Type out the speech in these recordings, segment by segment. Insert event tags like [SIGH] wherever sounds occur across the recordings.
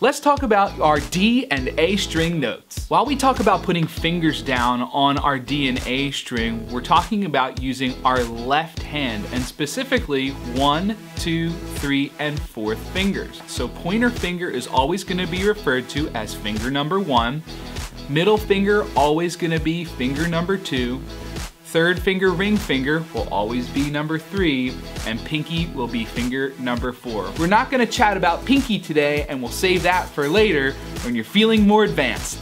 let's talk about our D and A string notes. While we talk about putting fingers down on our D and A string, we're talking about using our left hand and specifically one, two, three, and fourth fingers. So pointer finger is always gonna be referred to as finger number one, middle finger always gonna be finger number two, Third finger, ring finger, will always be number three, and pinky will be finger number four. We're not gonna chat about pinky today, and we'll save that for later when you're feeling more advanced.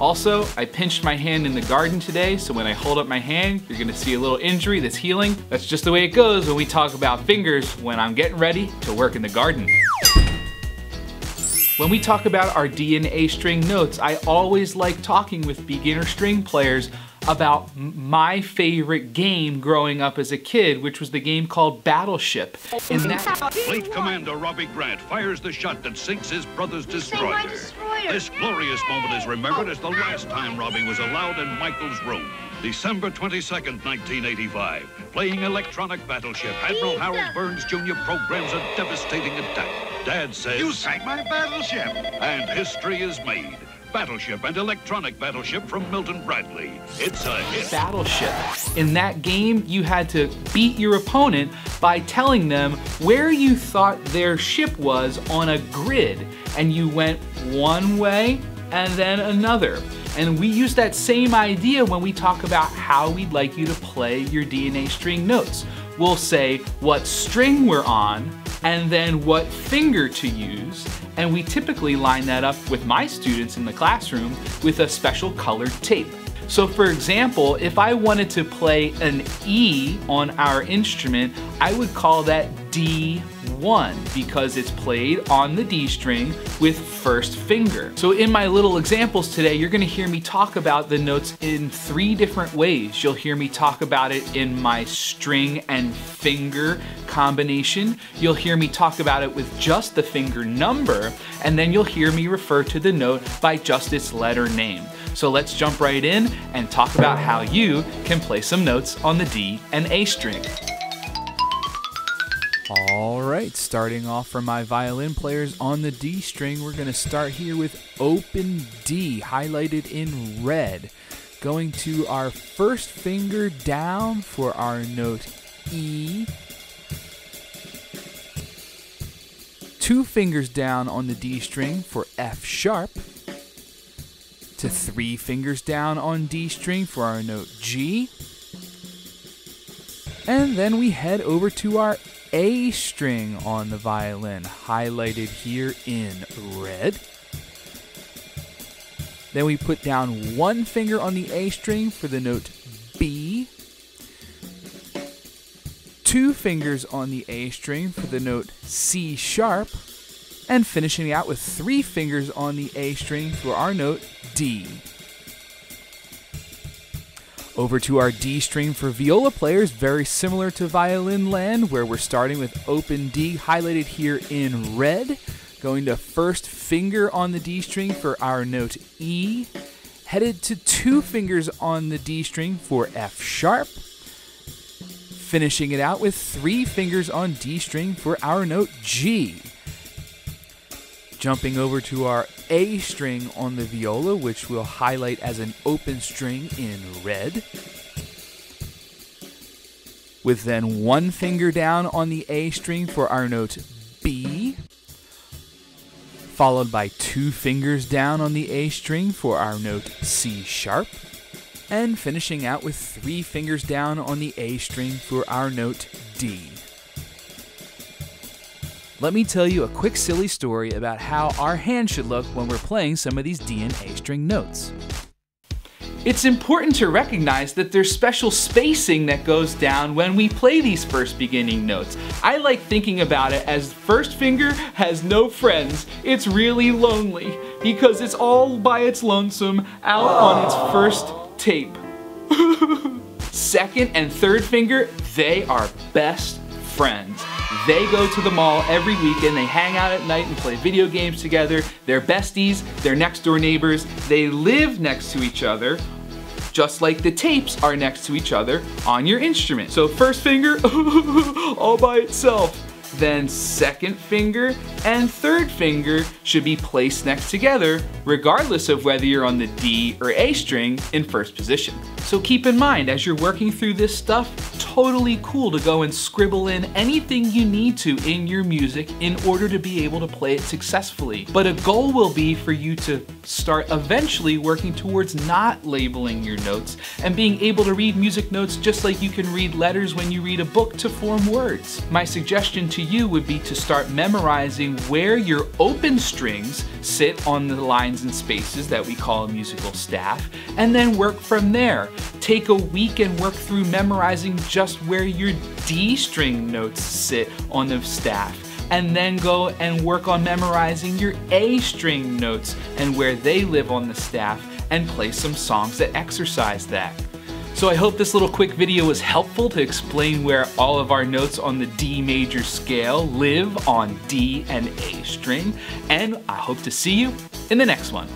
Also, I pinched my hand in the garden today, so when I hold up my hand, you're gonna see a little injury that's healing. That's just the way it goes when we talk about fingers when I'm getting ready to work in the garden. When we talk about our D and A string notes, I always like talking with beginner string players about my favorite game growing up as a kid, which was the game called Battleship. In that Fleet Commander Robbie Grant fires the shot that sinks his brother's destroyer. destroyer. This glorious moment is remembered as the last time Robbie was allowed in Michael's room. December 22nd, 1985. Playing electronic battleship, Admiral Harold Burns Jr. programs a devastating attack. Dad says... You sank my battleship! And history is made. Battleship and Electronic Battleship from Milton Bradley. It's a hit. Battleship. In that game, you had to beat your opponent by telling them where you thought their ship was on a grid, and you went one way and then another. And we use that same idea when we talk about how we'd like you to play your D and A string notes. We'll say what string we're on, and then what finger to use, and we typically line that up with my students in the classroom with a special colored tape. So for example, if I wanted to play an E on our instrument, I would call that D1 because it's played on the D string with first finger. So in my little examples today, you're gonna hear me talk about the notes in three different ways. You'll hear me talk about it in my string and finger combination. You'll hear me talk about it with just the finger number, and then you'll hear me refer to the note by just its letter name. So let's jump right in and talk about how you can play some notes on the D and A string. All right, starting off for my violin players on the D string, we're gonna start here with open D, highlighted in red. Going to our first finger down for our note E. Two fingers down on the D string for F sharp to three fingers down on D string for our note G. And then we head over to our A string on the violin, highlighted here in red. Then we put down one finger on the A string for the note B. Two fingers on the A string for the note C sharp and finishing out with three fingers on the A string for our note D. Over to our D string for viola players, very similar to violin land, where we're starting with open D, highlighted here in red. Going to first finger on the D string for our note E. Headed to two fingers on the D string for F sharp. Finishing it out with three fingers on D string for our note G. Jumping over to our A string on the viola, which we'll highlight as an open string in red. With then one finger down on the A string for our note B. Followed by two fingers down on the A string for our note C sharp. And finishing out with three fingers down on the A string for our note D let me tell you a quick silly story about how our hand should look when we're playing some of these D and A string notes. It's important to recognize that there's special spacing that goes down when we play these first beginning notes. I like thinking about it as first finger has no friends. It's really lonely because it's all by its lonesome out on its first tape. [LAUGHS] Second and third finger, they are best friends. They go to the mall every weekend, they hang out at night and play video games together. They're besties, they're next door neighbors, they live next to each other, just like the tapes are next to each other on your instrument. So first finger, [LAUGHS] all by itself. then second finger and third finger should be placed next together, regardless of whether you're on the D or A string in first position. So keep in mind, as you're working through this stuff, totally cool to go and scribble in anything you need to in your music in order to be able to play it successfully. But a goal will be for you to start eventually working towards not labeling your notes and being able to read music notes just like you can read letters when you read a book to form words. My suggestion to you would be to start memorizing where your open strings sit on the lines and spaces that we call a musical staff, and then work from there. Take a week and work through memorizing just where your D string notes sit on the staff and then go and work on memorizing your A string notes and where they live on the staff and play some songs that exercise that. So I hope this little quick video was helpful to explain where all of our notes on the D major scale live on D and A string, and I hope to see you in the next one.